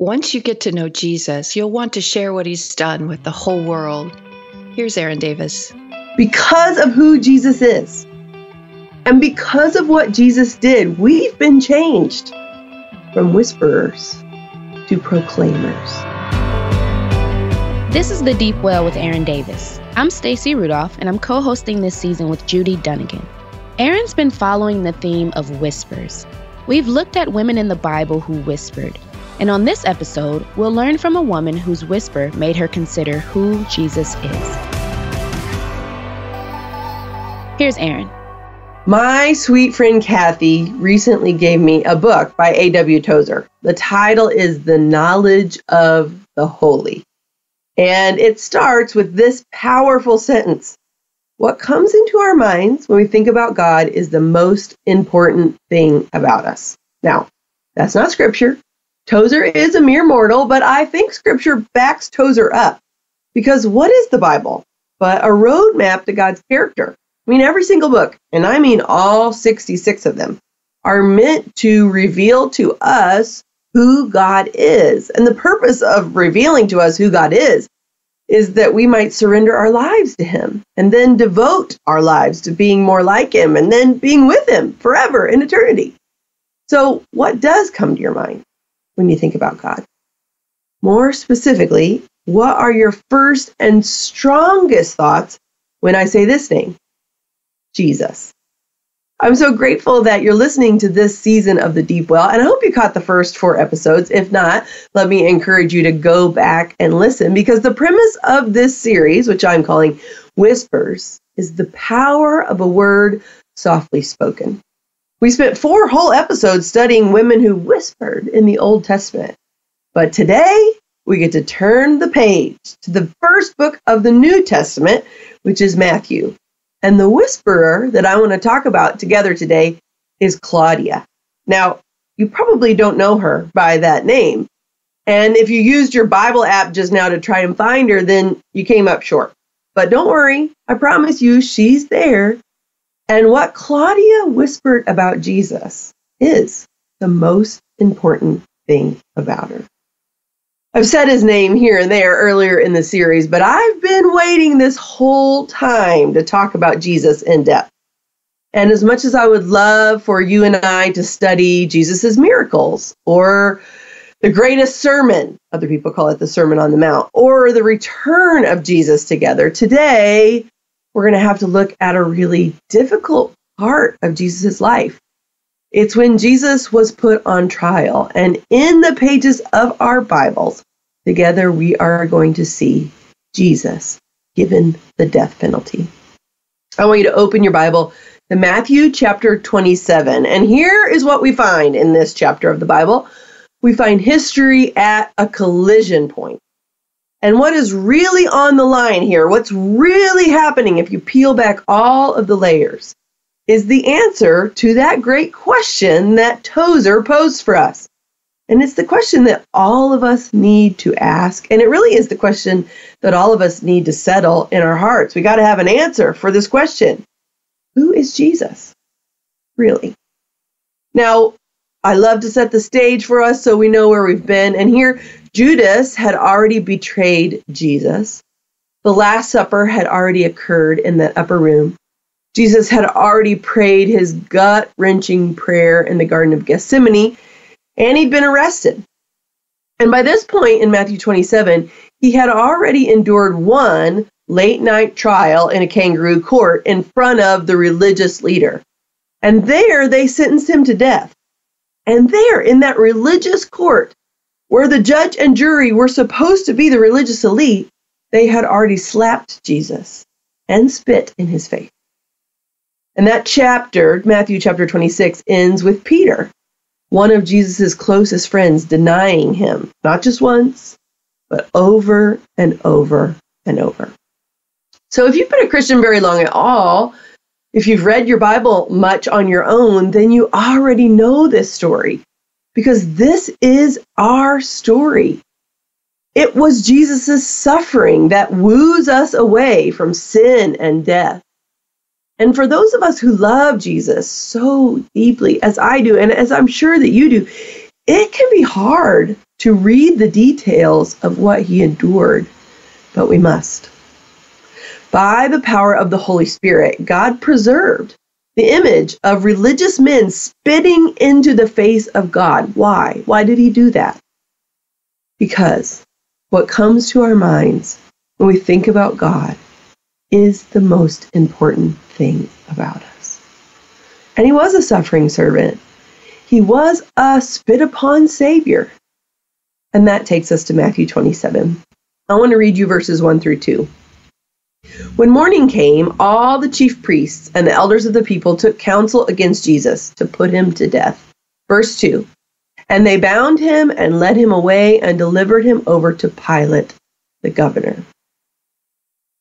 Once you get to know Jesus, you'll want to share what he's done with the whole world. Here's Erin Davis. Because of who Jesus is, and because of what Jesus did, we've been changed from whisperers to proclaimers. This is The Deep Well with Erin Davis. I'm Stacey Rudolph, and I'm co hosting this season with Judy Dunagan. Erin's been following the theme of whispers. We've looked at women in the Bible who whispered and on this episode, we'll learn from a woman whose whisper made her consider who Jesus is. Here's Erin. My sweet friend Kathy recently gave me a book by A.W. Tozer. The title is The Knowledge of the Holy. And it starts with this powerful sentence What comes into our minds when we think about God is the most important thing about us. Now, that's not scripture. Tozer is a mere mortal, but I think scripture backs Tozer up. Because what is the Bible but a roadmap to God's character? I mean, every single book, and I mean all 66 of them, are meant to reveal to us who God is. And the purpose of revealing to us who God is is that we might surrender our lives to Him and then devote our lives to being more like Him and then being with Him forever in eternity. So, what does come to your mind? When you think about God? More specifically, what are your first and strongest thoughts when I say this name? Jesus. I'm so grateful that you're listening to this season of The Deep Well, and I hope you caught the first four episodes. If not, let me encourage you to go back and listen because the premise of this series, which I'm calling Whispers, is the power of a word softly spoken. We spent four whole episodes studying women who whispered in the Old Testament. But today, we get to turn the page to the first book of the New Testament, which is Matthew. And the whisperer that I want to talk about together today is Claudia. Now, you probably don't know her by that name. And if you used your Bible app just now to try and find her, then you came up short. But don't worry, I promise you she's there and what Claudia whispered about Jesus is the most important thing about her. I've said his name here and there earlier in the series, but I've been waiting this whole time to talk about Jesus in depth. And as much as I would love for you and I to study Jesus' miracles or the greatest sermon, other people call it the Sermon on the Mount, or the return of Jesus together, today we're going to have to look at a really difficult part of Jesus' life. It's when Jesus was put on trial. And in the pages of our Bibles, together we are going to see Jesus given the death penalty. I want you to open your Bible to Matthew chapter 27. And here is what we find in this chapter of the Bible we find history at a collision point. And what is really on the line here, what's really happening if you peel back all of the layers, is the answer to that great question that Tozer posed for us. And it's the question that all of us need to ask. And it really is the question that all of us need to settle in our hearts. We got to have an answer for this question Who is Jesus? Really? Now, I love to set the stage for us so we know where we've been. And here, Judas had already betrayed Jesus. The Last Supper had already occurred in that upper room. Jesus had already prayed his gut wrenching prayer in the Garden of Gethsemane, and he'd been arrested. And by this point in Matthew 27, he had already endured one late night trial in a kangaroo court in front of the religious leader. And there they sentenced him to death. And there, in that religious court, where the judge and jury were supposed to be the religious elite, they had already slapped Jesus and spit in his face. And that chapter, Matthew chapter 26, ends with Peter, one of Jesus' closest friends, denying him, not just once, but over and over and over. So if you've been a Christian very long at all, if you've read your Bible much on your own, then you already know this story because this is our story. It was Jesus' suffering that woos us away from sin and death. And for those of us who love Jesus so deeply, as I do, and as I'm sure that you do, it can be hard to read the details of what he endured, but we must. By the power of the Holy Spirit, God preserved the image of religious men spitting into the face of God. Why? Why did he do that? Because what comes to our minds when we think about God is the most important thing about us. And he was a suffering servant. He was a spit upon Savior. And that takes us to Matthew 27. I want to read you verses 1 through 2. When morning came, all the chief priests and the elders of the people took counsel against Jesus to put him to death. Verse 2 And they bound him and led him away and delivered him over to Pilate, the governor.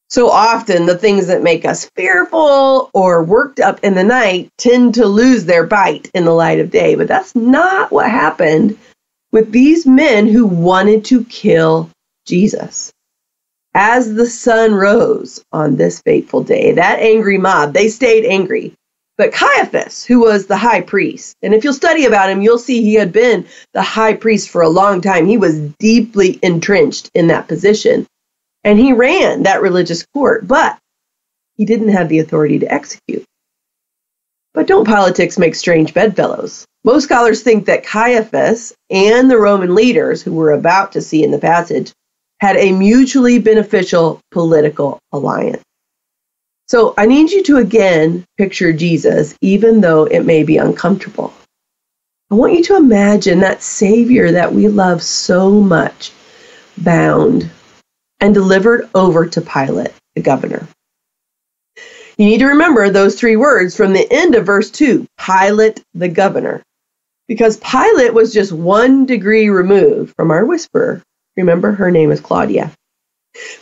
So often, the things that make us fearful or worked up in the night tend to lose their bite in the light of day. But that's not what happened with these men who wanted to kill Jesus. As the sun rose on this fateful day, that angry mob, they stayed angry. But Caiaphas, who was the high priest, and if you'll study about him, you'll see he had been the high priest for a long time. He was deeply entrenched in that position. And he ran that religious court, but he didn't have the authority to execute. But don't politics make strange bedfellows? Most scholars think that Caiaphas and the Roman leaders who we're about to see in the passage had a mutually beneficial political alliance. So I need you to again picture Jesus, even though it may be uncomfortable. I want you to imagine that Savior that we love so much bound and delivered over to Pilate, the governor. You need to remember those three words from the end of verse 2 Pilate, the governor. Because Pilate was just one degree removed from our whisperer. Remember, her name is Claudia.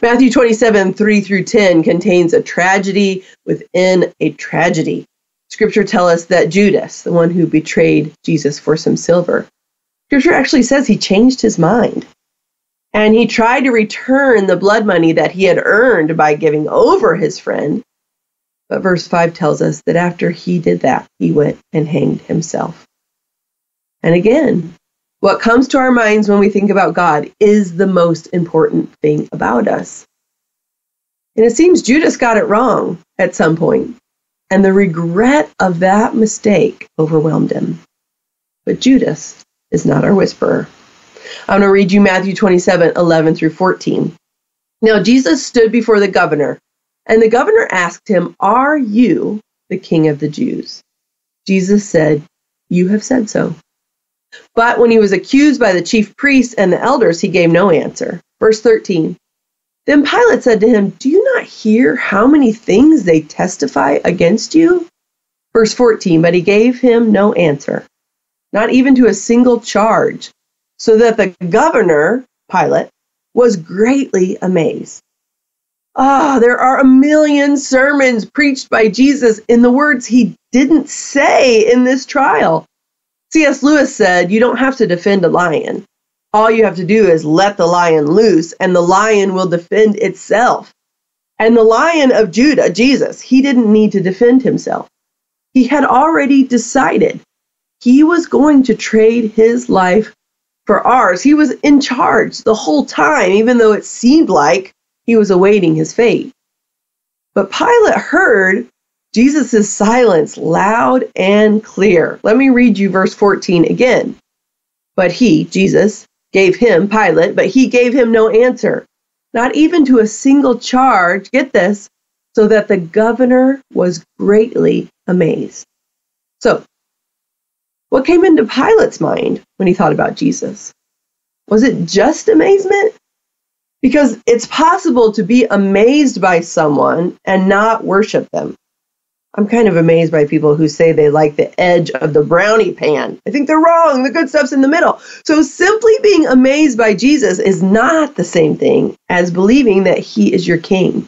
Matthew 27, 3 through 10 contains a tragedy within a tragedy. Scripture tells us that Judas, the one who betrayed Jesus for some silver, Scripture actually says he changed his mind. And he tried to return the blood money that he had earned by giving over his friend. But verse 5 tells us that after he did that, he went and hanged himself. And again, what comes to our minds when we think about God is the most important thing about us. And it seems Judas got it wrong at some point, and the regret of that mistake overwhelmed him. But Judas is not our whisperer. I'm going to read you Matthew 27 11 through 14. Now, Jesus stood before the governor, and the governor asked him, Are you the king of the Jews? Jesus said, You have said so. But when he was accused by the chief priests and the elders, he gave no answer. Verse 13 Then Pilate said to him, Do you not hear how many things they testify against you? Verse 14 But he gave him no answer, not even to a single charge, so that the governor, Pilate, was greatly amazed. Ah, oh, there are a million sermons preached by Jesus in the words he didn't say in this trial. C.S. Lewis said, You don't have to defend a lion. All you have to do is let the lion loose, and the lion will defend itself. And the lion of Judah, Jesus, he didn't need to defend himself. He had already decided he was going to trade his life for ours. He was in charge the whole time, even though it seemed like he was awaiting his fate. But Pilate heard Jesus' silence loud and clear. Let me read you verse 14 again. But he, Jesus, gave him, Pilate, but he gave him no answer, not even to a single charge. Get this, so that the governor was greatly amazed. So, what came into Pilate's mind when he thought about Jesus? Was it just amazement? Because it's possible to be amazed by someone and not worship them. I'm kind of amazed by people who say they like the edge of the brownie pan. I think they're wrong. The good stuff's in the middle. So simply being amazed by Jesus is not the same thing as believing that he is your king.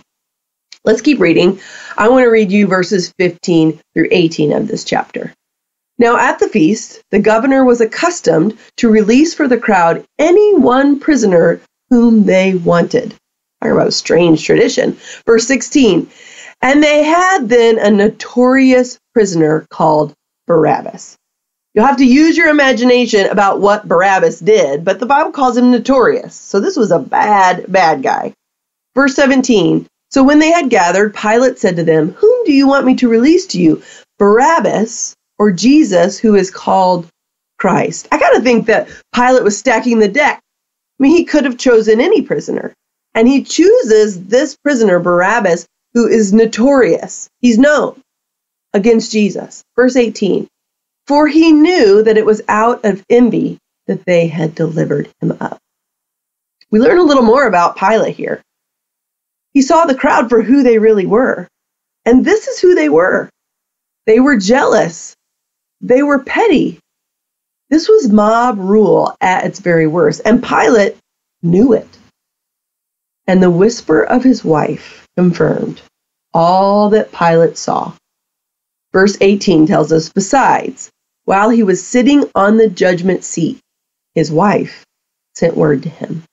Let's keep reading. I want to read you verses 15 through 18 of this chapter. Now, at the feast, the governor was accustomed to release for the crowd any one prisoner whom they wanted. Talk about a strange tradition. Verse 16 and they had then a notorious prisoner called Barabbas. You'll have to use your imagination about what Barabbas did, but the Bible calls him notorious. So this was a bad, bad guy. Verse 17 So when they had gathered, Pilate said to them, Whom do you want me to release to you, Barabbas or Jesus, who is called Christ? I got to think that Pilate was stacking the deck. I mean, he could have chosen any prisoner. And he chooses this prisoner, Barabbas, who is notorious. He's known against Jesus. Verse 18 For he knew that it was out of envy that they had delivered him up. We learn a little more about Pilate here. He saw the crowd for who they really were. And this is who they were they were jealous, they were petty. This was mob rule at its very worst. And Pilate knew it. And the whisper of his wife confirmed all that Pilate saw. Verse 18 tells us, besides, while he was sitting on the judgment seat, his wife sent word to him.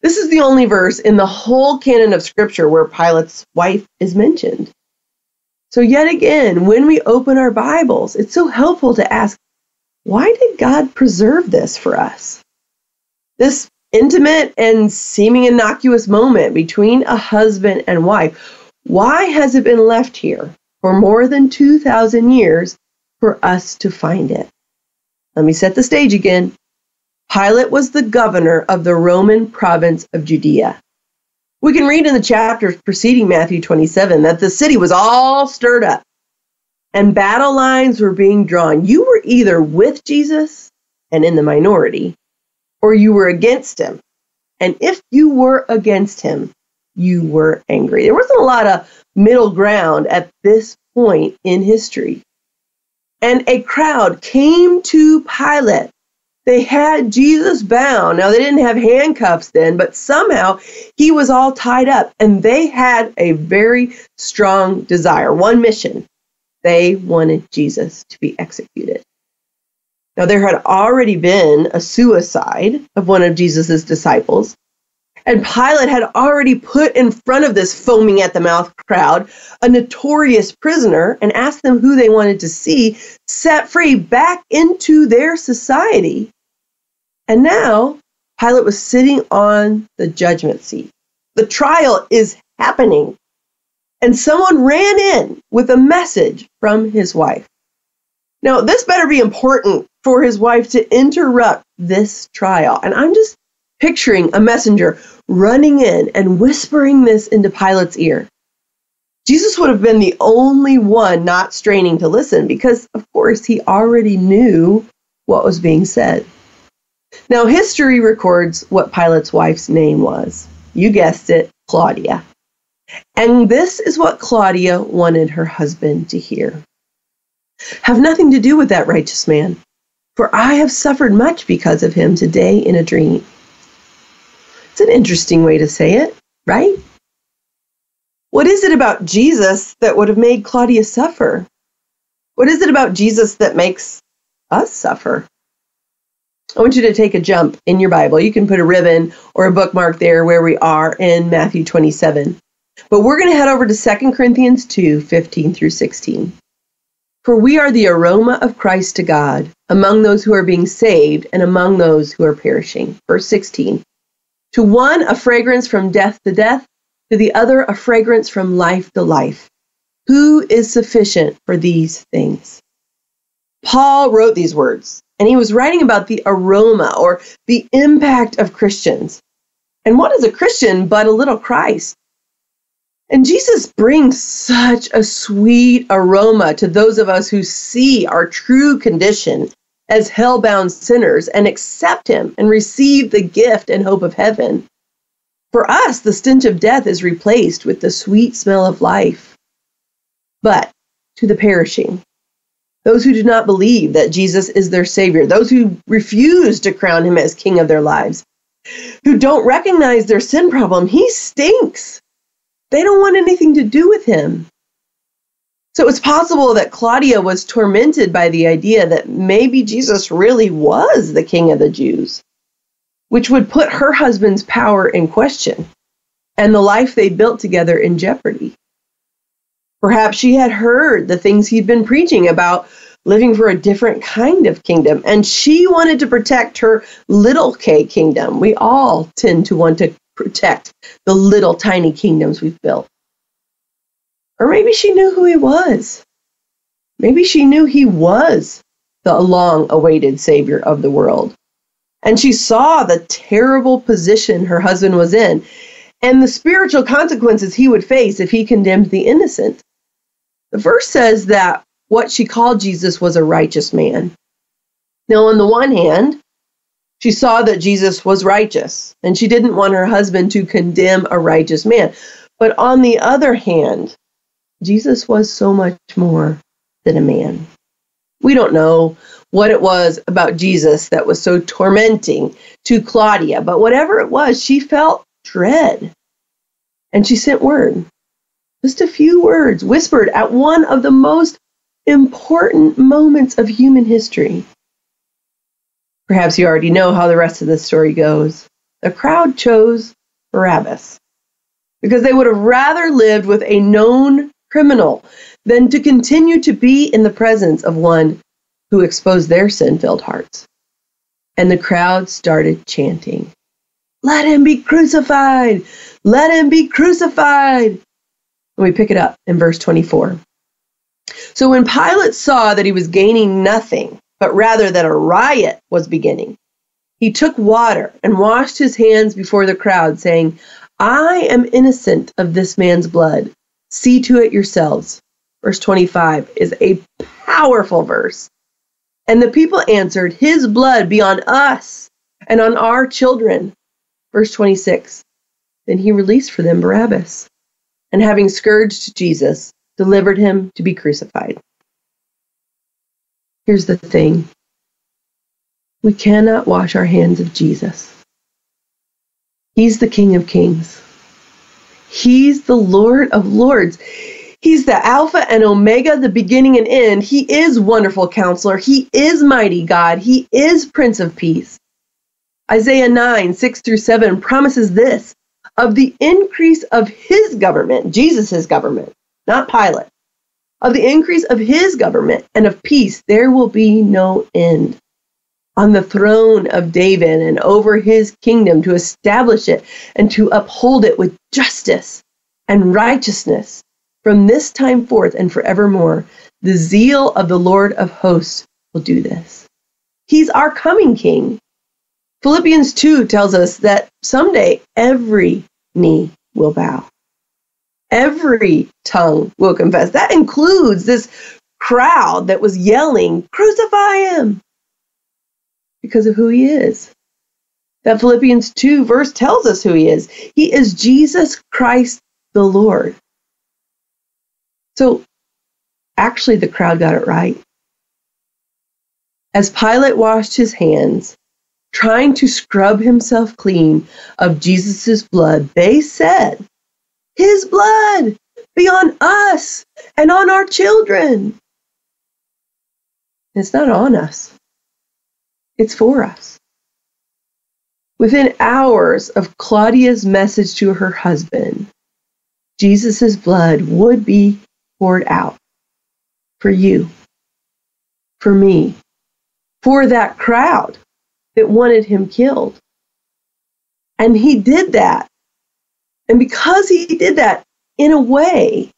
This is the only verse in the whole canon of Scripture where Pilate's wife is mentioned. So, yet again, when we open our Bibles, it's so helpful to ask, why did God preserve this for us? This intimate and seeming innocuous moment between a husband and wife, why has it been left here for more than 2,000 years for us to find it? Let me set the stage again. Pilate was the governor of the Roman province of Judea. We can read in the chapters preceding Matthew 27 that the city was all stirred up and battle lines were being drawn. You were either with Jesus and in the minority, or you were against him. And if you were against him, you were angry. There wasn't a lot of middle ground at this point in history. And a crowd came to Pilate they had Jesus bound. Now, they didn't have handcuffs then, but somehow he was all tied up. And they had a very strong desire, one mission. They wanted Jesus to be executed. Now, there had already been a suicide of one of Jesus' disciples. And Pilate had already put in front of this foaming at the mouth crowd a notorious prisoner and asked them who they wanted to see set free back into their society. And now Pilate was sitting on the judgment seat. The trial is happening. And someone ran in with a message from his wife. Now, this better be important for his wife to interrupt this trial. And I'm just picturing a messenger running in and whispering this into Pilate's ear. Jesus would have been the only one not straining to listen because, of course, he already knew what was being said. Now, history records what Pilate's wife's name was. You guessed it, Claudia. And this is what Claudia wanted her husband to hear Have nothing to do with that righteous man, for I have suffered much because of him today in a dream. It's an interesting way to say it, right? What is it about Jesus that would have made Claudia suffer? What is it about Jesus that makes us suffer? I want you to take a jump in your Bible. You can put a ribbon or a bookmark there where we are in Matthew 27. But we're going to head over to 2 Corinthians 2 15 through 16. For we are the aroma of Christ to God among those who are being saved and among those who are perishing. Verse 16. To one, a fragrance from death to death, to the other, a fragrance from life to life. Who is sufficient for these things? Paul wrote these words and he was writing about the aroma or the impact of Christians. And what is a Christian but a little Christ? And Jesus brings such a sweet aroma to those of us who see our true condition as hell-bound sinners and accept him and receive the gift and hope of heaven. For us, the stench of death is replaced with the sweet smell of life. But to the perishing, those who do not believe that Jesus is their Savior, those who refuse to crown him as King of their lives, who don't recognize their sin problem. He stinks. They don't want anything to do with him. So it's possible that Claudia was tormented by the idea that maybe Jesus really was the King of the Jews, which would put her husband's power in question and the life they built together in jeopardy. Perhaps she had heard the things he'd been preaching about living for a different kind of kingdom. And she wanted to protect her little k kingdom. We all tend to want to protect the little tiny kingdoms we've built. Or maybe she knew who he was. Maybe she knew he was the long awaited Savior of the world. And she saw the terrible position her husband was in and the spiritual consequences he would face if he condemned the innocent. The verse says that what she called Jesus was a righteous man. Now, on the one hand, she saw that Jesus was righteous, and she didn't want her husband to condemn a righteous man. But on the other hand, Jesus was so much more than a man. We don't know what it was about Jesus that was so tormenting to Claudia, but whatever it was, she felt dread. And she sent word, just a few words, whispered at one of the most important moments of human history. Perhaps you already know how the rest of the story goes. The crowd chose Barabbas because they would have rather lived with a known criminal than to continue to be in the presence of one who exposed their sin filled hearts. And the crowd started chanting, Let him be crucified! Let him be crucified! And we pick it up in verse 24. So when Pilate saw that he was gaining nothing, but rather that a riot was beginning, he took water and washed his hands before the crowd, saying, I am innocent of this man's blood. See to it yourselves. Verse 25 is a powerful verse. And the people answered, His blood be on us and on our children. Verse 26 Then he released for them Barabbas, and having scourged Jesus, delivered him to be crucified. Here's the thing we cannot wash our hands of Jesus. He's the King of Kings, He's the Lord of Lords. He's the Alpha and Omega, the beginning and end. He is wonderful counselor. He is mighty God. He is Prince of Peace. Isaiah 9, 6 through 7 promises this of the increase of his government, Jesus' government, not Pilate, of the increase of his government and of peace, there will be no end. On the throne of David and over his kingdom to establish it and to uphold it with justice and righteousness from this time forth and forevermore. The zeal of the Lord of hosts will do this. He's our coming king. Philippians 2 tells us that someday every knee will bow every tongue will confess. That includes this crowd that was yelling, Crucify him! Because of who he is. That Philippians 2 verse tells us who he is. He is Jesus Christ the Lord. So actually, the crowd got it right. As Pilate washed his hands, trying to scrub himself clean of Jesus' blood, they said, his blood be on us and on our children. It's not on us, it's for us. Within hours of Claudia's message to her husband, Jesus' blood would be poured out for you, for me, for that crowd that wanted him killed. And he did that and because he did that, in a way,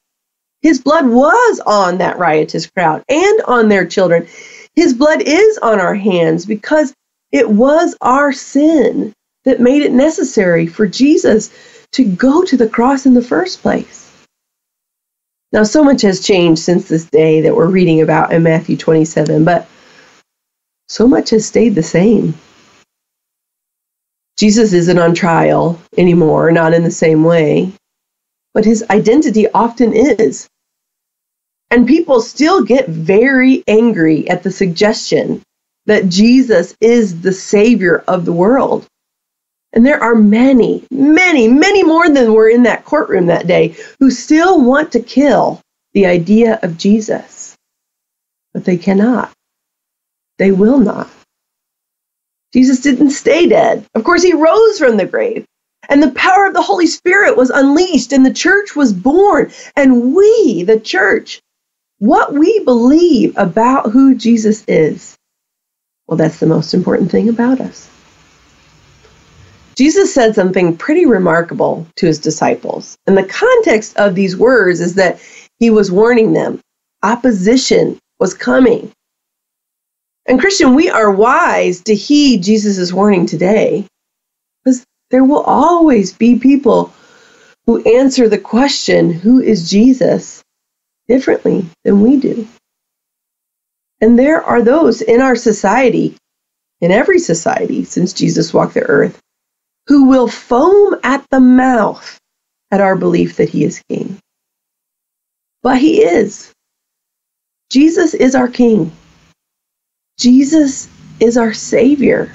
his blood was on that riotous crowd and on their children. His blood is on our hands because it was our sin that made it necessary for Jesus to go to the cross in the first place. Now, so much has changed since this day that we're reading about in Matthew 27, but so much has stayed the same. Jesus isn't on trial anymore, not in the same way, but his identity often is. And people still get very angry at the suggestion that Jesus is the Savior of the world. And there are many, many, many more than were in that courtroom that day who still want to kill the idea of Jesus. But they cannot. They will not. Jesus didn't stay dead. Of course, he rose from the grave. And the power of the Holy Spirit was unleashed, and the church was born. And we, the church, what we believe about who Jesus is, well, that's the most important thing about us. Jesus said something pretty remarkable to his disciples. And the context of these words is that he was warning them opposition was coming. And Christian, we are wise to heed Jesus' warning today because there will always be people who answer the question, Who is Jesus? differently than we do. And there are those in our society, in every society since Jesus walked the earth, who will foam at the mouth at our belief that he is king. But he is. Jesus is our king. Jesus is our savior.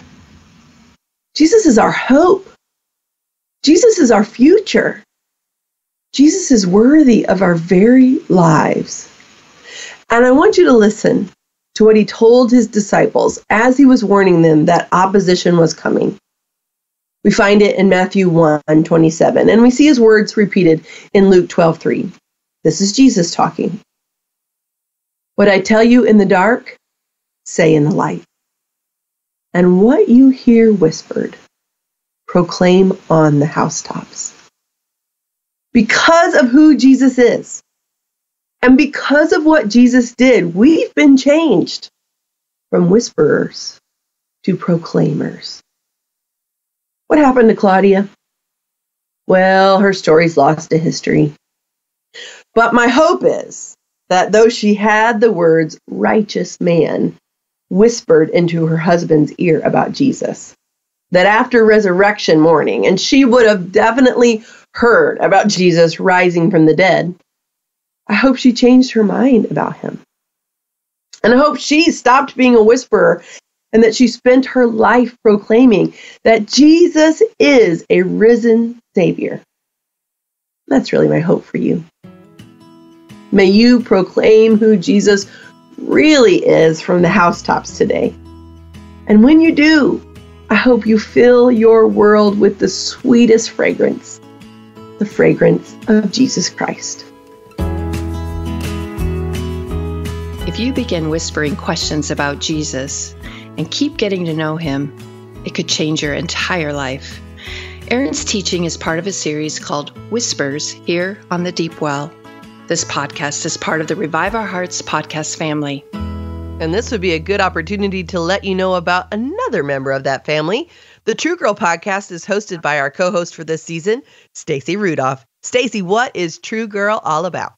Jesus is our hope. Jesus is our future. Jesus is worthy of our very lives. And I want you to listen to what he told his disciples as he was warning them that opposition was coming. We find it in Matthew 1 27, and we see his words repeated in Luke 12 3. This is Jesus talking. What I tell you in the dark, say in the light. And what you hear whispered, proclaim on the housetops. Because of who Jesus is, and because of what Jesus did, we've been changed from whisperers to proclaimers. What happened to Claudia? Well, her story's lost to history. But my hope is that though she had the words righteous man whispered into her husband's ear about Jesus, that after resurrection morning, and she would have definitely heard about Jesus rising from the dead, I hope she changed her mind about him. And I hope she stopped being a whisperer and that she spent her life proclaiming that Jesus is a risen Savior. That's really my hope for you. May you proclaim who Jesus really is from the housetops today. And when you do, I hope you fill your world with the sweetest fragrance, the fragrance of Jesus Christ. If you begin whispering questions about Jesus, and keep getting to know him, it could change your entire life. Erin's teaching is part of a series called Whispers here on the Deep Well. This podcast is part of the Revive Our Hearts podcast family. And this would be a good opportunity to let you know about another member of that family. The True Girl podcast is hosted by our co-host for this season, Stacy Rudolph. Stacy, what is True Girl all about?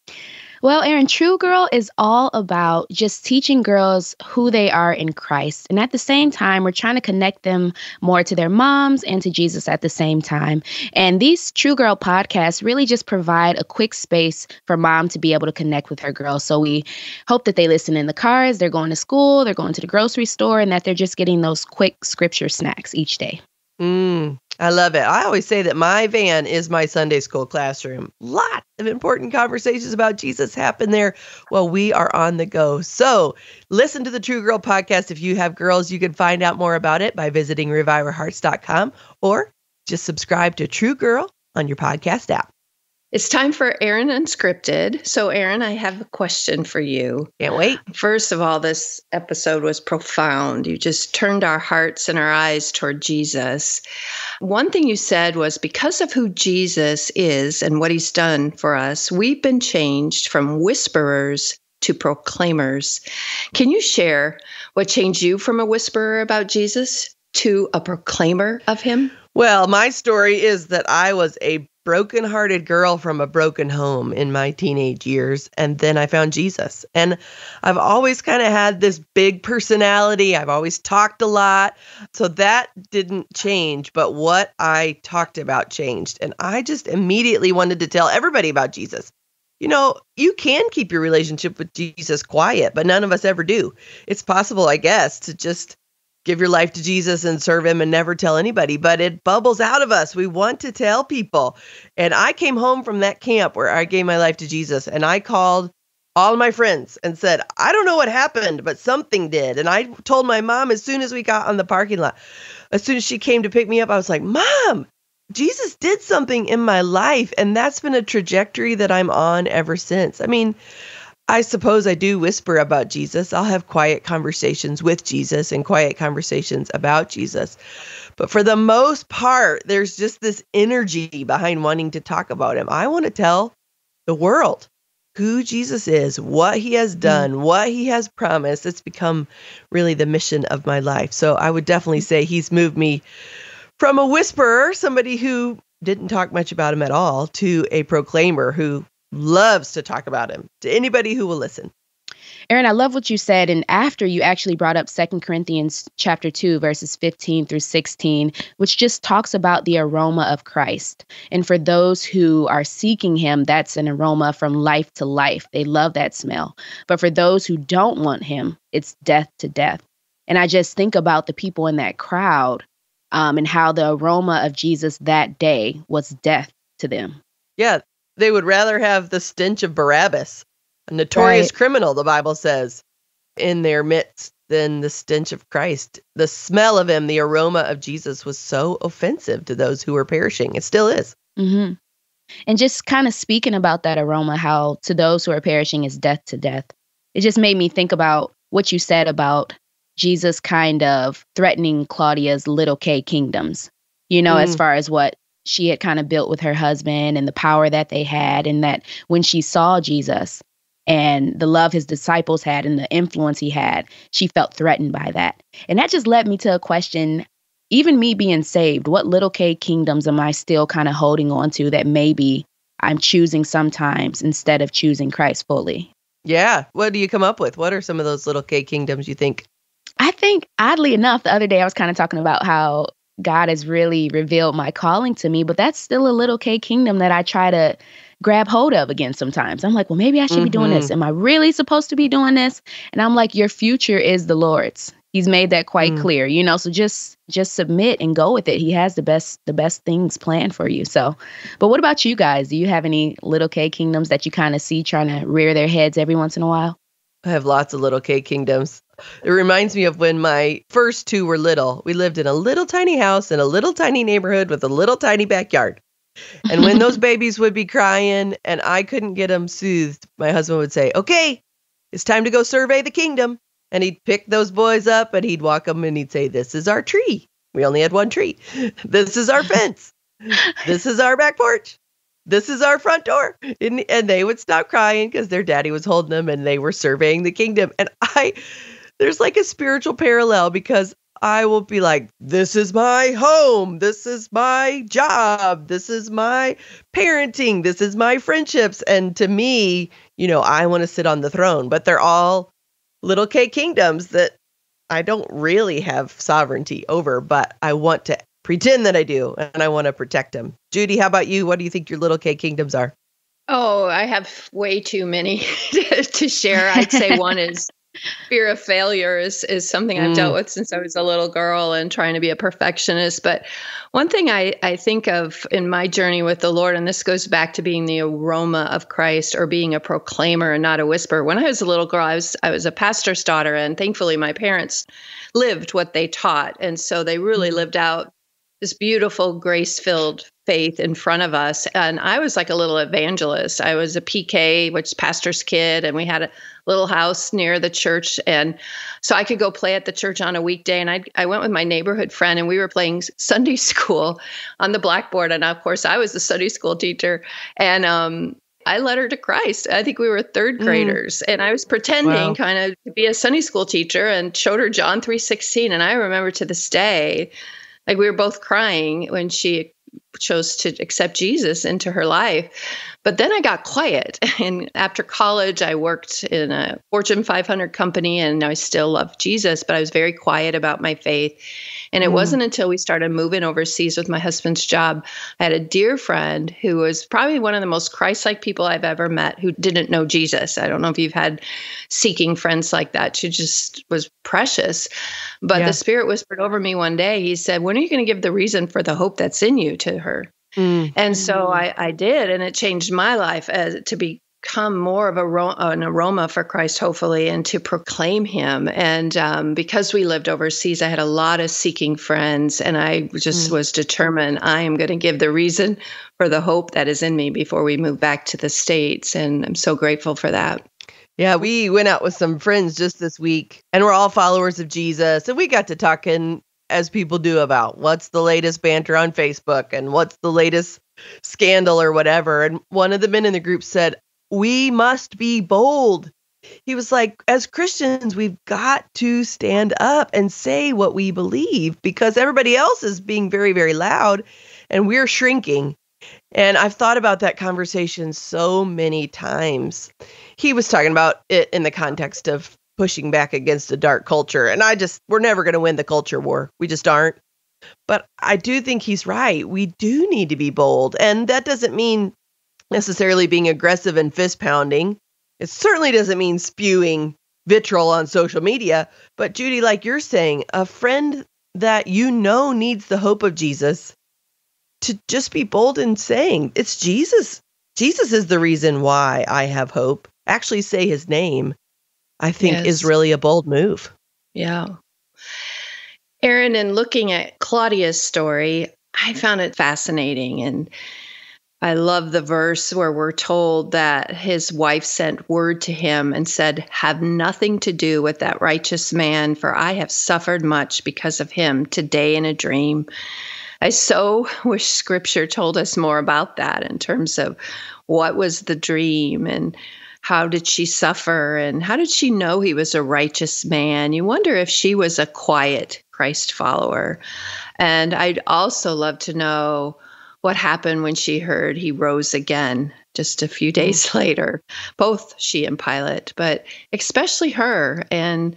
Well, Erin, True Girl is all about just teaching girls who they are in Christ. And at the same time, we're trying to connect them more to their moms and to Jesus at the same time. And these True Girl podcasts really just provide a quick space for mom to be able to connect with her girls. So we hope that they listen in the cars, they're going to school, they're going to the grocery store, and that they're just getting those quick scripture snacks each day. Mm, I love it. I always say that my van is my Sunday school classroom. Lot of important conversations about Jesus happen there while we are on the go. So listen to the True Girl podcast. If you have girls, you can find out more about it by visiting reviveourhearts.com or just subscribe to True Girl on your podcast app. It's time for Erin Unscripted. So, Erin, I have a question for you. Can't wait. First of all, this episode was profound. You just turned our hearts and our eyes toward Jesus. One thing you said was because of who Jesus is and what he's done for us, we've been changed from whisperers to proclaimers. Can you share what changed you from a whisperer about Jesus to a proclaimer of him? Well, my story is that I was a broken-hearted girl from a broken home in my teenage years and then I found Jesus. And I've always kind of had this big personality. I've always talked a lot. So that didn't change, but what I talked about changed. And I just immediately wanted to tell everybody about Jesus. You know, you can keep your relationship with Jesus quiet, but none of us ever do. It's possible, I guess, to just give your life to Jesus and serve him and never tell anybody, but it bubbles out of us. We want to tell people. And I came home from that camp where I gave my life to Jesus and I called all my friends and said, I don't know what happened, but something did. And I told my mom as soon as we got on the parking lot, as soon as she came to pick me up, I was like, Mom, Jesus did something in my life. And that's been a trajectory that I'm on ever since. I mean, I suppose I do whisper about Jesus. I'll have quiet conversations with Jesus and quiet conversations about Jesus. But for the most part, there's just this energy behind wanting to talk about him. I want to tell the world who Jesus is, what he has mm. done, what he has promised. It's become really the mission of my life. So I would definitely say he's moved me from a whisperer, somebody who didn't talk much about him at all, to a proclaimer who loves to talk about him to anybody who will listen. Erin, I love what you said. And after you actually brought up Second Corinthians chapter 2, verses 15 through 16, which just talks about the aroma of Christ. And for those who are seeking him, that's an aroma from life to life. They love that smell. But for those who don't want him, it's death to death. And I just think about the people in that crowd um, and how the aroma of Jesus that day was death to them. Yeah, they would rather have the stench of Barabbas, a notorious right. criminal, the Bible says, in their midst than the stench of Christ. The smell of him, the aroma of Jesus was so offensive to those who were perishing. It still is. Mm-hmm. And just kind of speaking about that aroma, how to those who are perishing is death to death. It just made me think about what you said about Jesus kind of threatening Claudia's little K kingdoms, you know, mm. as far as what she had kind of built with her husband and the power that they had, and that when she saw Jesus and the love his disciples had and the influence he had, she felt threatened by that. And that just led me to a question even me being saved, what little K kingdoms am I still kind of holding on to that maybe I'm choosing sometimes instead of choosing Christ fully? Yeah. What do you come up with? What are some of those little K kingdoms you think? I think, oddly enough, the other day I was kind of talking about how God has really revealed my calling to me, but that's still a little K kingdom that I try to grab hold of again sometimes. I'm like, well, maybe I should mm-hmm. be doing this. Mm-hmm. Am I really supposed to be doing this? And I'm like, your future is the Lord's. He's made that quite mm. clear, you know. So just just submit and go with it. He has the best the best things planned for you. So, but what about you guys? Do you have any little K kingdoms that you kind of see trying to rear their heads every once in a while? I have lots of little K kingdoms. It reminds me of when my first two were little. We lived in a little tiny house in a little tiny neighborhood with a little tiny backyard. And when those babies would be crying and I couldn't get them soothed, my husband would say, Okay, it's time to go survey the kingdom. And he'd pick those boys up and he'd walk them and he'd say, This is our tree. We only had one tree. This is our fence. This is our back porch. This is our front door. And, and they would stop crying because their daddy was holding them and they were surveying the kingdom. And I, there's like a spiritual parallel because I will be like, this is my home. This is my job. This is my parenting. This is my friendships. And to me, you know, I want to sit on the throne, but they're all little K kingdoms that I don't really have sovereignty over, but I want to pretend that I do and I want to protect them. Judy, how about you? What do you think your little K kingdoms are? Oh, I have way too many to share. I'd say one is fear of failure is is something I've dealt mm. with since I was a little girl and trying to be a perfectionist. But one thing I, I think of in my journey with the Lord, and this goes back to being the aroma of Christ or being a proclaimer and not a whisperer. When I was a little girl, I was I was a pastor's daughter, and thankfully my parents lived what they taught. And so they really mm. lived out this beautiful, grace filled faith in front of us. And I was like a little evangelist. I was a PK, which is pastor's kid, and we had a little house near the church. And so I could go play at the church on a weekday. And I, I went with my neighborhood friend, and we were playing Sunday school on the blackboard. And of course, I was the Sunday school teacher. And um, I led her to Christ. I think we were third mm. graders, mm. and I was pretending wow. kind of to be a Sunday school teacher and showed her John three sixteen. And I remember to this day like we were both crying when she chose to accept Jesus into her life. But then I got quiet. And after college, I worked in a Fortune 500 company and I still love Jesus, but I was very quiet about my faith. And it mm. wasn't until we started moving overseas with my husband's job. I had a dear friend who was probably one of the most Christ like people I've ever met who didn't know Jesus. I don't know if you've had seeking friends like that. She just was precious. But yeah. the Spirit whispered over me one day. He said, When are you going to give the reason for the hope that's in you to her? Mm. And so I, I did, and it changed my life as to be become more of a ro- an aroma for Christ, hopefully, and to proclaim Him. And um, because we lived overseas, I had a lot of seeking friends, and I just mm. was determined I am going to give the reason for the hope that is in me before we move back to the States. And I'm so grateful for that. Yeah, we went out with some friends just this week and we're all followers of Jesus. And we got to talking as people do about what's the latest banter on Facebook and what's the latest scandal or whatever. And one of the men in the group said, We must be bold. He was like, As Christians, we've got to stand up and say what we believe because everybody else is being very, very loud and we're shrinking. And I've thought about that conversation so many times. He was talking about it in the context of pushing back against a dark culture. And I just, we're never going to win the culture war. We just aren't. But I do think he's right. We do need to be bold. And that doesn't mean necessarily being aggressive and fist pounding. It certainly doesn't mean spewing vitriol on social media. But Judy, like you're saying, a friend that you know needs the hope of Jesus to just be bold in saying it's Jesus. Jesus is the reason why I have hope. Actually, say his name I think yes. is really a bold move. Yeah. Erin, in looking at Claudia's story, I found it fascinating. And I love the verse where we're told that his wife sent word to him and said, Have nothing to do with that righteous man, for I have suffered much because of him today in a dream. I so wish scripture told us more about that in terms of what was the dream and how did she suffer and how did she know he was a righteous man? You wonder if she was a quiet Christ follower. And I'd also love to know what happened when she heard he rose again just a few days mm-hmm. later. Both she and Pilate, but especially her. And,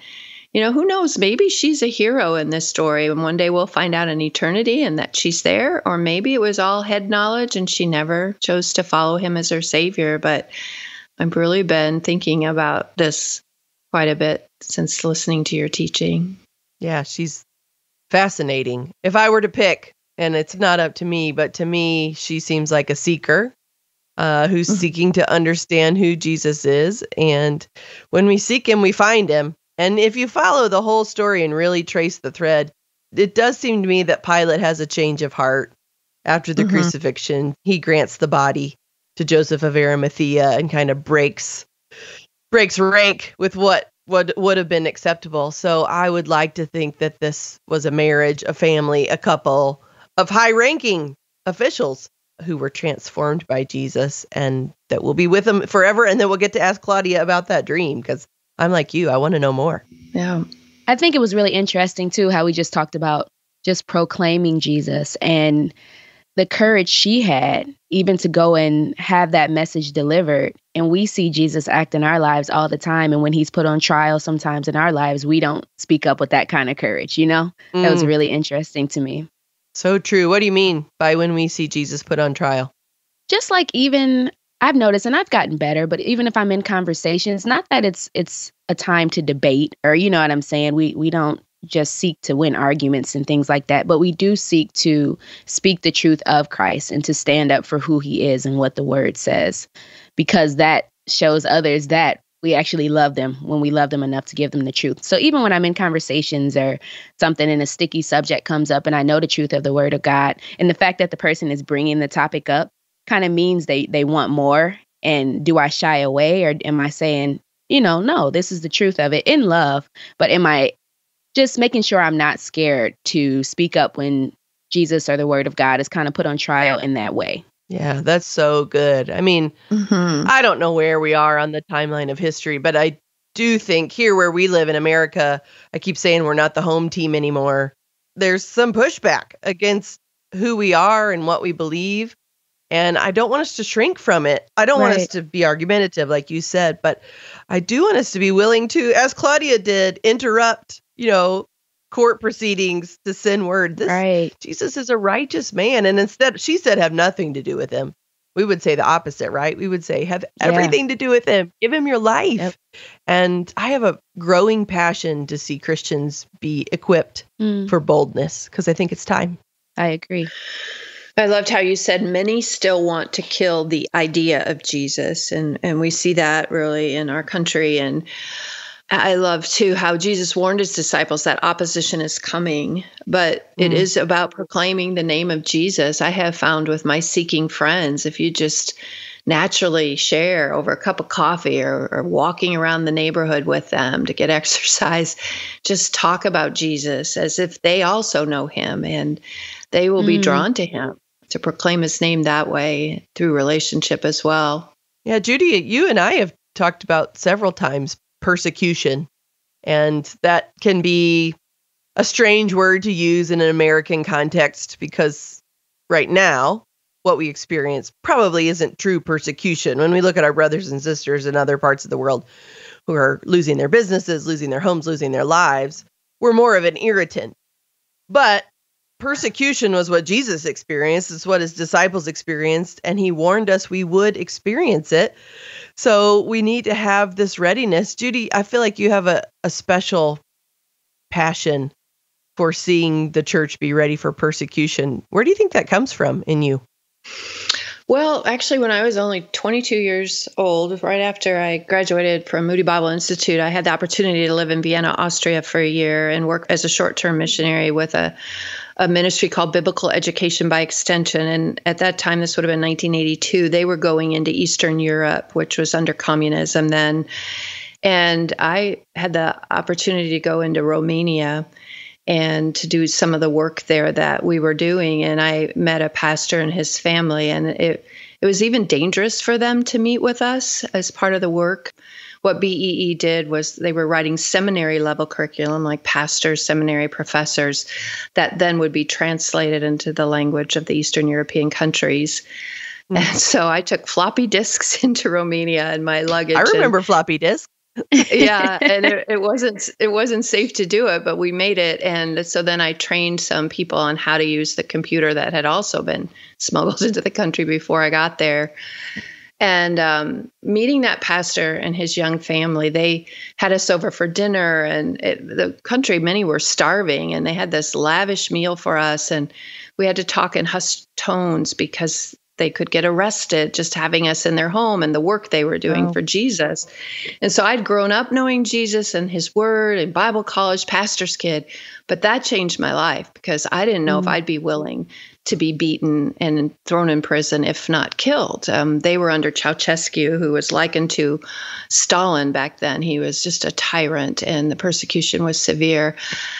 you know, who knows? Maybe she's a hero in this story, and one day we'll find out in eternity and that she's there. Or maybe it was all head knowledge and she never chose to follow him as her savior. But I've really been thinking about this quite a bit since listening to your teaching. Yeah, she's fascinating. If I were to pick, and it's not up to me, but to me, she seems like a seeker uh, who's mm-hmm. seeking to understand who Jesus is. And when we seek him, we find him. And if you follow the whole story and really trace the thread, it does seem to me that Pilate has a change of heart after the mm-hmm. crucifixion. He grants the body to Joseph of Arimathea and kind of breaks breaks rank with what would would have been acceptable. So I would like to think that this was a marriage, a family, a couple of high-ranking officials who were transformed by Jesus and that will be with them forever and then we'll get to ask Claudia about that dream because I'm like you, I want to know more. Yeah. I think it was really interesting too how we just talked about just proclaiming Jesus and the courage she had even to go and have that message delivered and we see jesus act in our lives all the time and when he's put on trial sometimes in our lives we don't speak up with that kind of courage you know mm. that was mm. really interesting to me so true. What do you mean by when we see jesus put on trial? Just like even i've noticed and i've gotten better but even if i'm in conversations not that it's it's a time to debate or you know what i'm saying? We we don't just seek to win arguments and things like that, but we do seek to speak the truth of Christ and to stand up for who he is and what the word says, because that shows others that we actually love them when we love them enough to give them the truth. So even when I'm in conversations or something and a sticky subject comes up and I know the truth of the word of God, and the fact that the person is bringing the topic up kind of means they they want more. And do I shy away or am I saying, you know, no, this is the truth of it in love, but am I just making sure I'm not scared to speak up when Jesus or the word of God is kind of put on trial in that way. Yeah, that's so good. I mean, mm-hmm. I don't know where we are on the timeline of history, but I do think here where we live in America, I keep saying we're not the home team anymore. There's some pushback against who we are and what we believe. And I don't want us to shrink from it. I don't right. want us to be argumentative, like you said, but I do want us to be willing to, as Claudia did, interrupt you know, court proceedings to send word. This, right. Jesus is a righteous man. And instead, she said, have nothing to do with him. We would say the opposite, right? We would say, have yeah. everything to do with him. Give him your life. Yep. And I have a growing passion to see Christians be equipped mm. for boldness because I think it's time. I agree. I loved how you said many still want to kill the idea of Jesus. And, and we see that really in our country. And I love too how Jesus warned his disciples that opposition is coming, but mm. it is about proclaiming the name of Jesus. I have found with my seeking friends, if you just naturally share over a cup of coffee or, or, walking around the neighborhood with them to get exercise, just talk about Jesus as if they also know him and they will be mm. drawn to him to proclaim his name that way through relationship as well. Yeah, Judy, you and I have talked about several times persecution, and that can be a strange word to use in an American context because right now, what we experience probably isn't true persecution. When we look at our brothers and sisters in other parts of the world who are losing their businesses, losing their homes, losing their lives, we're more of an irritant. But persecution was what Jesus experienced, it's what his disciples experienced, and he warned us we would experience it. So we need to have this readiness. Judy, I feel like you have a, a special passion for seeing the church be ready for persecution. Where do you think that comes from in you? Well, actually, when I was only 22 years old, right after I graduated from Moody Bible Institute, I had the opportunity to live in Vienna, Austria for a year and work as a short term missionary with a a ministry called Biblical Education by Extension. And at that time, this would have been 1982, they were going into Eastern Europe, which was under communism then. And I had the opportunity to go into Romania and to do some of the work there that we were doing. And I met a pastor and his family, and it, it was even dangerous for them to meet with us as part of the work what BEE did was they were writing seminary level curriculum, like pastors, seminary professors, that then would be translated into the language of the Eastern European countries. Mm-hmm. And so I took floppy disks into Romania and my luggage. I remember and, floppy disks. yeah, and it, it, wasn't it wasn't safe to do it, but we made it. And so then I trained some people on how to use the computer that had also been smuggled into the country before I got there. And um, meeting that pastor and his young family, they had us over for dinner. And it, the country, many were starving, and they had this lavish meal for us. And we had to talk in hushed tones because they could get arrested just having us in their home and the work they were doing wow. for Jesus. And so I'd grown up knowing Jesus and his word and Bible college, pastor's kid, but that changed my life because I didn't know mm. if I'd be willing to be beaten and thrown in prison, if not killed. Um, they were under Ceausescu, who was likened to Stalin back then. He was just a tyrant, and the persecution was severe.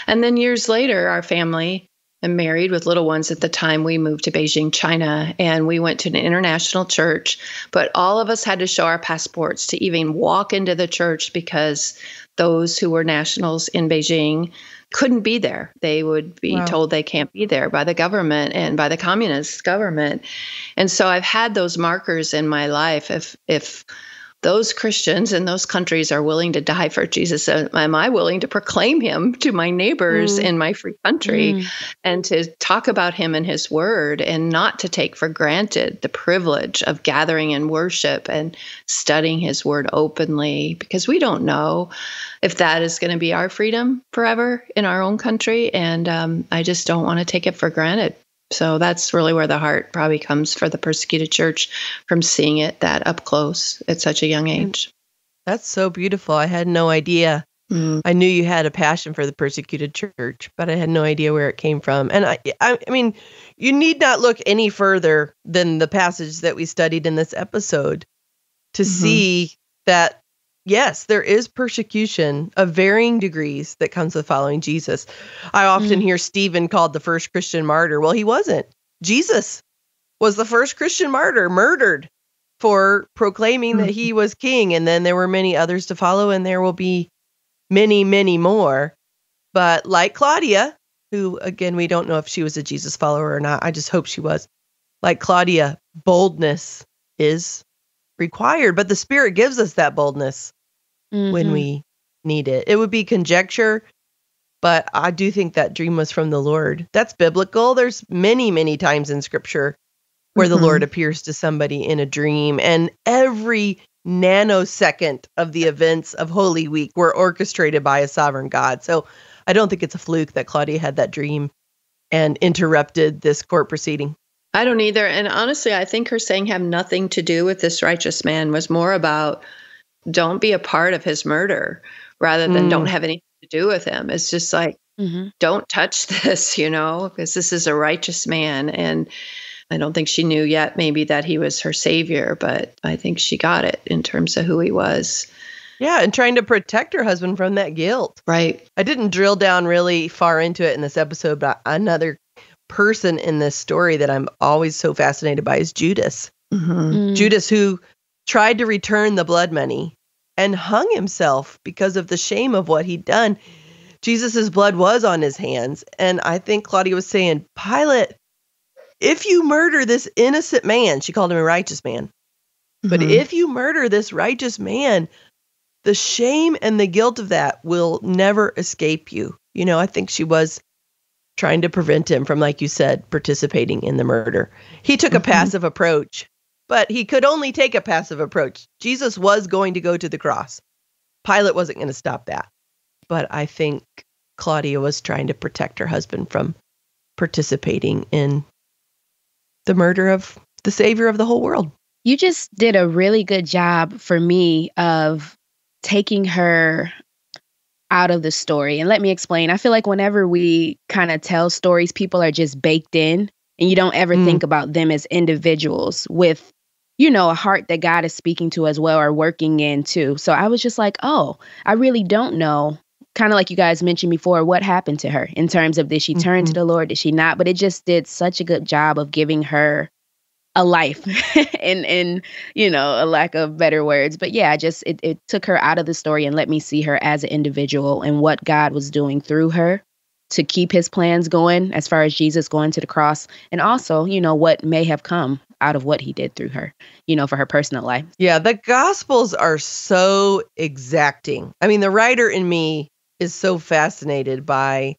And then years later, our family and married with little ones at the time we moved to Beijing, China, and we went to an international church. But all of us had to show our passports to even walk into the church because those who were nationals in Beijing couldn't be there. They would be wow. told they can't be there by the government and by the communist government. And so I've had those markers in my life. If if those Christians in those countries are willing to die for Jesus, am I willing to proclaim him to my neighbors mm. in my free country mm. and to talk about him and his word and not to take for granted the privilege of gathering in worship and studying his word openly because we don't know if that is going to be our freedom forever in our own country. And um, I just don't want to take it for granted. So that's really where the heart probably comes for the persecuted church from seeing it that up close at such a young age. That's so beautiful. I had no idea. Mm. I knew you had a passion for the persecuted church, but I had no idea where it came from. And I, I, I mean, you need not look any further than the passage that we studied in this episode to mm-hmm. see that yes, there is persecution of varying degrees that comes with following Jesus. I often mm. hear Stephen called the first Christian martyr. Well, he wasn't. Jesus was the first Christian martyr, murdered for proclaiming that he mm-hmm. was king. And then there were many others to follow, and there will be many, many more. But like Claudia, who again, we don't know if she was a Jesus follower or not. I just hope she was. Like Claudia, boldness is required, but the Spirit gives us that boldness mm-hmm. when we need it. It would be conjecture, but I do think that dream was from the Lord. That's biblical. There's many, many times in Scripture where mm-hmm. the Lord appears to somebody in a dream, and every nanosecond of the events of Holy Week were orchestrated by a sovereign God. So I don't think it's a fluke that Claudia had that dream and interrupted this court proceeding. I don't either. And honestly, I think her saying have nothing to do with this righteous man was more about don't be a part of his murder rather than mm. don't have anything to do with him. It's just like, mm-hmm. don't touch this, you know, because this is a righteous man. And I don't think she knew yet, maybe that he was her savior, but I think she got it in terms of who he was. Yeah, and trying to protect her husband from that guilt. Right. I didn't drill down really far into it in this episode, but another person in this story that I'm always so fascinated by is Judas. Mm-hmm. Mm. Judas, who tried to return the blood money and hung himself because of the shame of what he'd done. Jesus' blood was on his hands. And I think Claudia was saying, Pilate, if you murder this innocent man, she called him a righteous man, but Mhm. if you murder this righteous man, the shame and the guilt of that will never escape you. You know, I think she was trying to prevent him from, like you said, participating in the murder. He took a Mhm. passive approach, but he could only take a passive approach. Jesus was going to go to the cross. Pilate wasn't going to stop that. But I think Claudia was trying to protect her husband from participating in the murder of the savior of the whole world. You just did a really good job for me of taking her out of the story. And let me explain. I feel like whenever we kind of tell stories, people are just baked in and you don't ever Mm. think about them as individuals with, you know, a heart that God is speaking to as well or working in too. So I was just like, oh, I really don't know. Kind of like you guys mentioned before, what happened to her in terms of did she turn to Mhm. the Lord? Did she not? But it just did such a good job of giving her a life and and you know a lack of better words but yeah I just it, it took her out of the story and let me see her as an individual and what god was doing through her to keep his plans going as far as jesus going to the cross and also you know what may have come out of what he did through her you know for her personal life Yeah, the gospels are so exacting. I mean, the writer in me is so fascinated by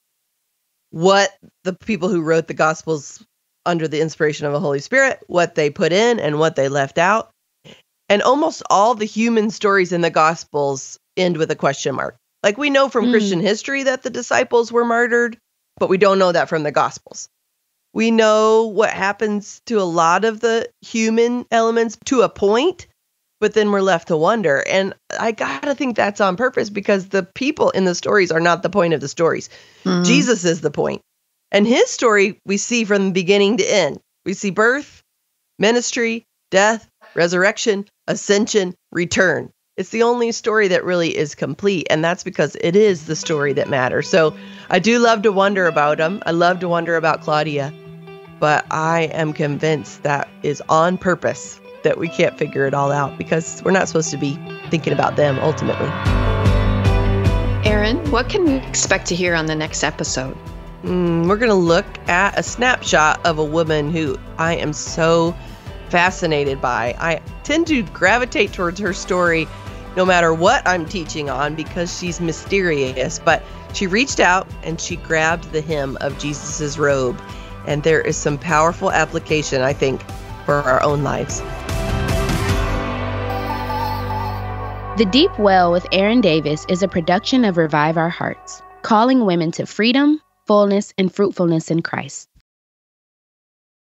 what the people who wrote the gospels under the inspiration of the Holy Spirit, what they put in and what they left out. And almost all the human stories in the gospels end with a question mark. Like we know from Mm. Christian history that the disciples were martyred, but we don't know that from the gospels. We know what happens to a lot of the human elements to a point, but then we're left to wonder. And I gotta think that's on purpose because the people in the stories are not the point of the stories. Mhm. Jesus is the point. And his story we see from beginning to end. We see birth, ministry, death, resurrection, ascension, return. It's the only story that really is complete. And that's because it is the story that matters. So I do love to wonder about him. I love to wonder about Claudia. But I am convinced that is on purpose that we can't figure it all out because we're not supposed to be thinking about them ultimately. Erin, what can we expect to hear on the next episode? Mm, we're going to look at a snapshot of a woman who I am so fascinated by. I tend to gravitate towards her story no matter what I'm teaching on because she's mysterious. But she reached out and she grabbed the hem of Jesus's robe. And there is some powerful application, I think, for our own lives. The Deep Well with Erin Davis is a production of Revive Our Hearts, calling women to freedom, fullness, and fruitfulness in Christ.